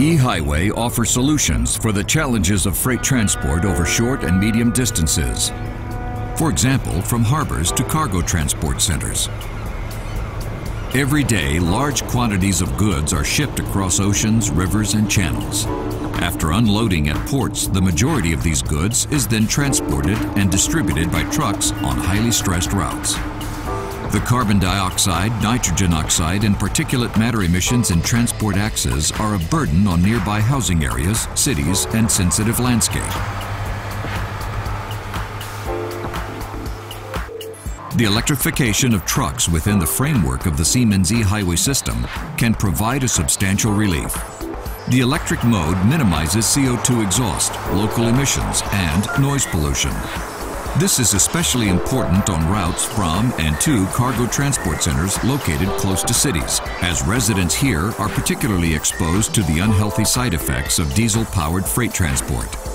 eHighway offers solutions for the challenges of freight transport over short and medium distances. For example, from harbors to cargo transport centers. Every day, large quantities of goods are shipped across oceans, rivers, and channels. After unloading at ports, the majority of these goods is then transported and distributed by trucks on highly stressed routes. The carbon dioxide, nitrogen oxide, and particulate matter emissions in transport axes are a burden on nearby housing areas, cities, and sensitive landscape. The electrification of trucks within the framework of the Siemens e-highway system can provide a substantial relief. The electric mode minimizes CO2 exhaust, local emissions, and noise pollution. This is especially important on routes from and to cargo transport centers located close to cities, as residents here are particularly exposed to the unhealthy side effects of diesel-powered freight transport.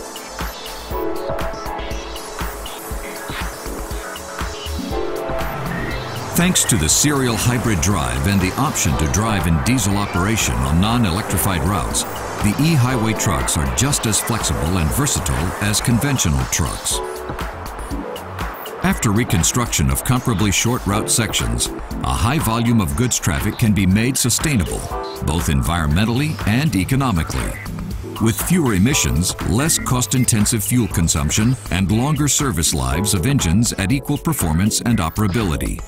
Thanks to the serial hybrid drive and the option to drive in diesel operation on non-electrified routes, the e-highway trucks are just as flexible and versatile as conventional trucks. After reconstruction of comparably short route sections, a high volume of goods traffic can be made sustainable, both environmentally and economically. With fewer emissions, less cost-intensive fuel consumption, and longer service lives of engines at equal performance and operability.